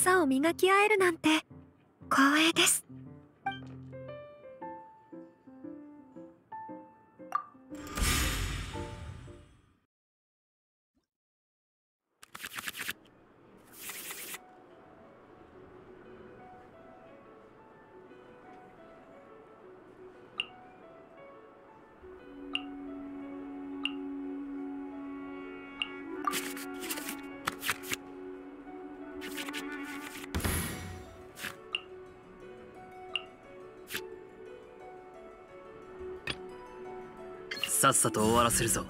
技を磨き合えるなんて光栄です。さっさと終わらせるぞ。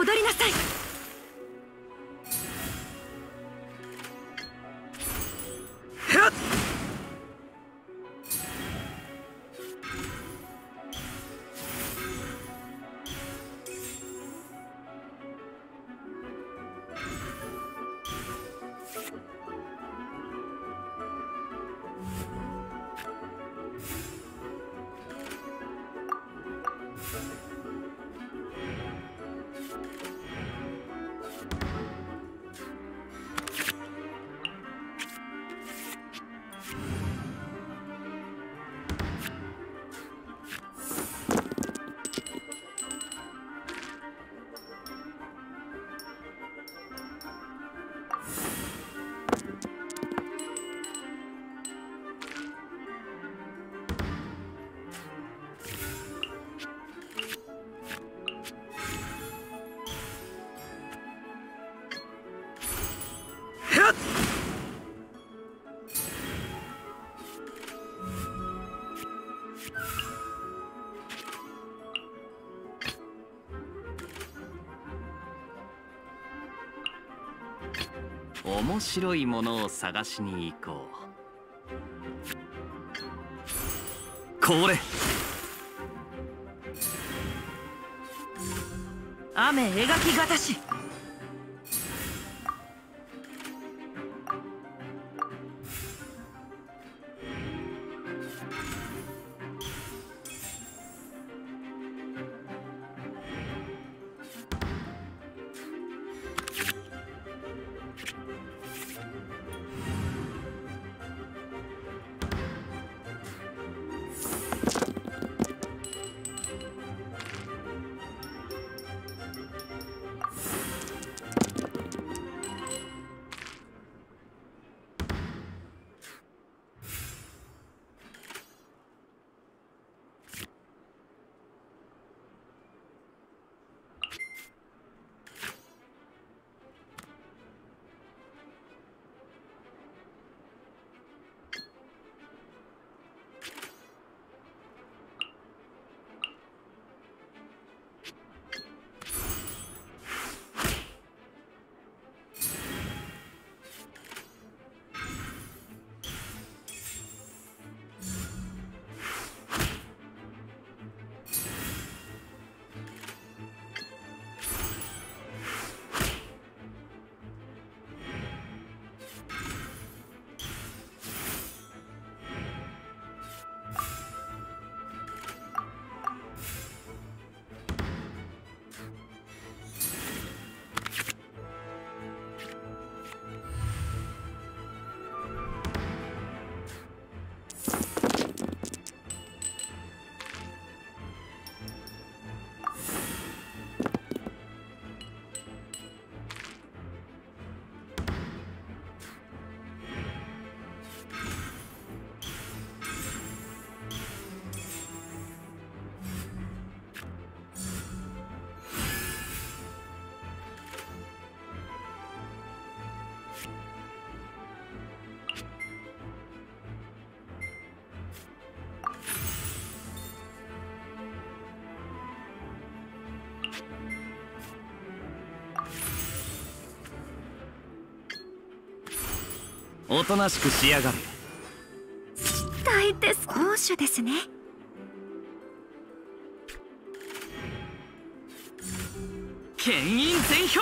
踊りなさい。面白いものを探しに行こう。これ。雨描きがたし。おとなしくしやがれ。大です攻守ですね。牽引全票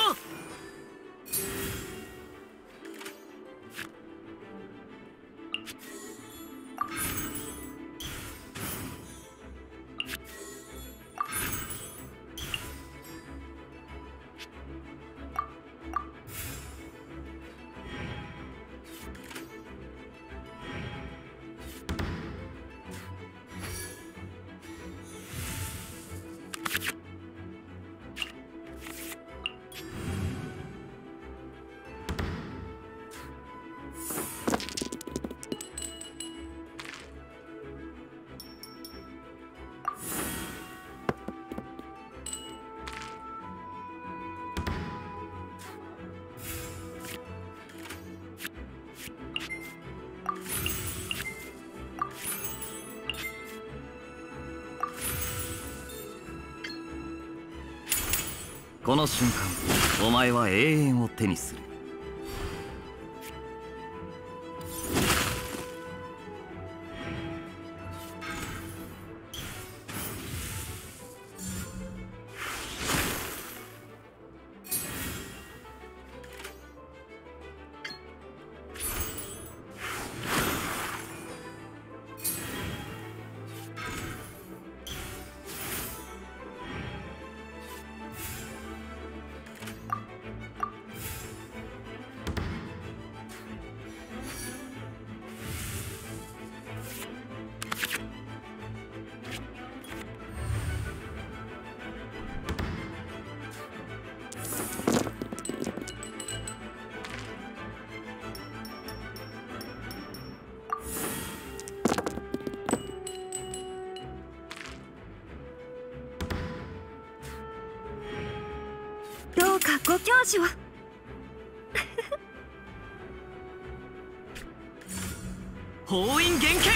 この瞬間お前は永遠を手にする。うかご教授を封印厳剣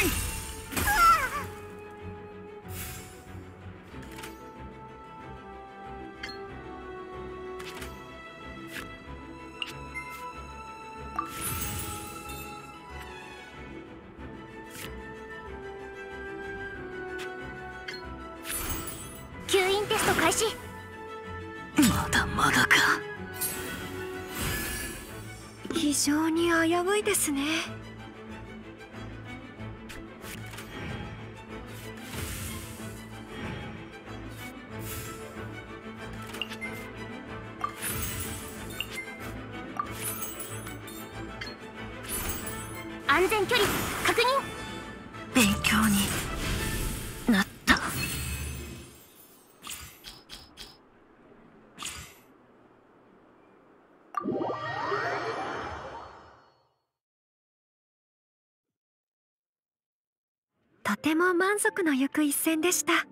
吸引テスト開始非常に危ういですね。安全距離確認。とても満足のゆく一戦でした。